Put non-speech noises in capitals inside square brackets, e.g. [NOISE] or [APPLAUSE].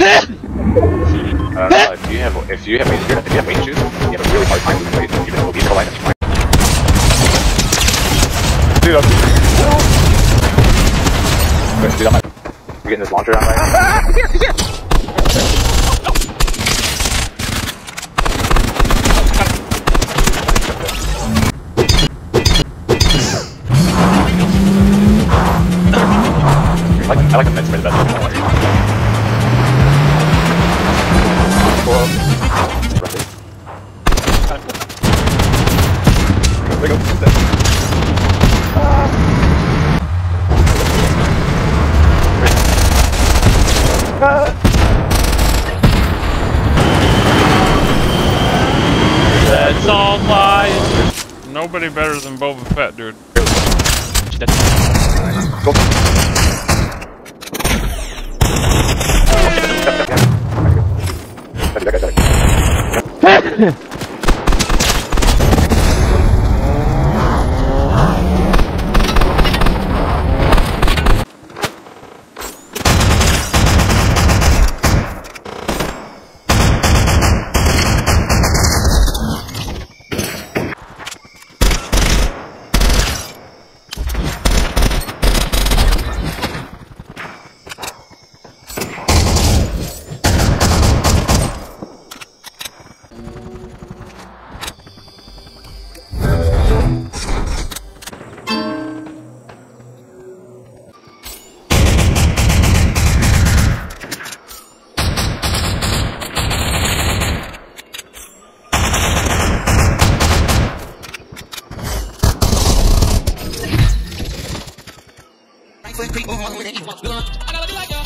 I don't know, if you have if you have if you have, if you have weight issues, you have a really hard time losing weight, even obese for life. Dude, I'm dude, I'm you're getting this launcher on right? I like, I like the mid spray the best. I don't like it. There you go. That's all lies. Nobody better than Boba Fett, dude. Go. [LAUGHS] People, I gotta be like